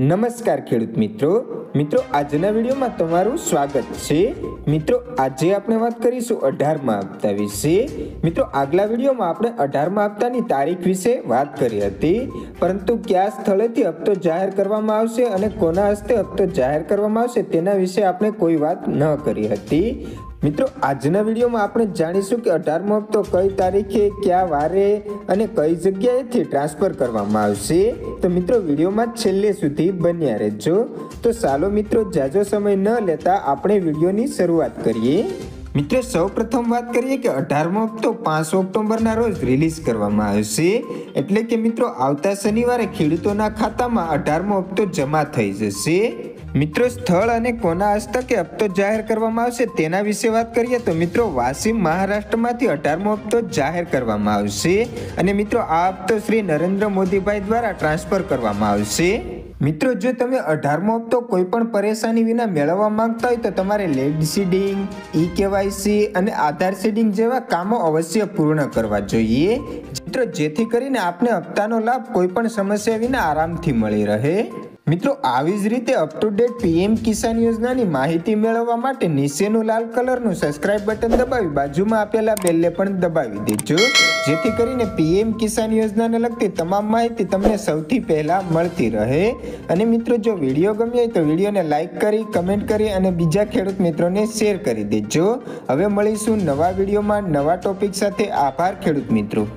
નમસ્કાર ખેડૂત મિત્રો. મિત્રો, આજના વિડીયોમાં તમારું સ્વાગત છે. મિત્રો, આજે આપણે વાત કરીશું અઢારમાં હપ્તા વિશે. મિત્રો, આગલા વિડીયોમાં આપણે અઢારમાં હપ્તાની તારીખ વિશે વાત કરી હતી. પરંતુ કયા સ્થળેથી હપ્તો જાહેર કરવામાં આવશે અને કોના હસ્તે હપ્તો જાહેર કરવામાં આવશે તેના વિશે આપણે કોઈ વાત ન કરી હતી. મિત્રો, આજના વિડીયોમાં આપણે જાણીશું કે અઢારમો હપ્તો કઈ તારીખે, કયા વારે અને કઈ જગ્યાએથી ટ્રાન્સફર કરવામાં આવશે. તો મિત્રો, વિડીયોમાં છેલ્લે સુધી બન્યા રહેજો. તો ચાલો મિત્રો, જાજો સમય ન લેતા આપણે વિડીયોની શરૂઆત કરીએ. મિત્રો સૌ પ્રથમ વાત કરીએ કે અઢારમો હપ્તો પાંચ ઓક્ટોબરના રોજ રિલીઝ કરવામાં આવશે. એટલે કે મિત્રો, આવતા શનિવારે ખેડૂતોના ખાતામાં અઢારમો હપ્તો જમા થઈ જશે. મિત્રો, સ્થળ અને કોના હસ્તકે હપ્તો જાહેર કરવામાં આવશે તેના વિશે વાત કરીએ તો મિત્રો વાસીમ મહારાષ્ટ્રમાંથી અઢારમો હપ્તો જાહેર કરવામાં આવશે અને મિત્રો, આ હપ્તો શ્રી નરેન્દ્ર મોદીભાઈ દ્વારા ટ્રાન્સફર કરવામાં આવશે. મિત્રો, જો તમે અઢારમો હપ્તો કોઈ પણ પરેશાની વિના મેળવવા માંગતા હોય તો તમારે લેડ સીડિંગ ઈ કેવાયસી અને આધાર સીડિંગ જેવા કામો અવશ્ય પૂર્ણ કરવા જોઈએ. મિત્રો, જેથી કરીને આપને હપ્તાનો લાભ કોઈ પણ સમસ્યા વિના આરામથી મળી રહે. મિત્રો, આવી જ રીતે up to date PM Kisan યોજનાની માહિતી મેળવવા માટે નીચેનું લાલ કલરનું સબસ્ક્રાઇબ બટન દબાવી બાજુમાં આપેલા બેલને પણ દબાવી દેજો. જેથી કરીને પીએમ કિસાન યોજનાને લગતી તમામ માહિતી તમને સૌથી પહેલાં મળતી રહે. અને મિત્રો, જો વીડિયો ગમ્યો હોય તો વિડીયોને લાઇક કરી કમેન્ટ કરી અને બીજા ખેડૂત મિત્રોને શેર કરી દેજો. હવે મળીશું નવા વિડીયોમાં નવા ટોપિક સાથે. આભાર ખેડૂત મિત્રો.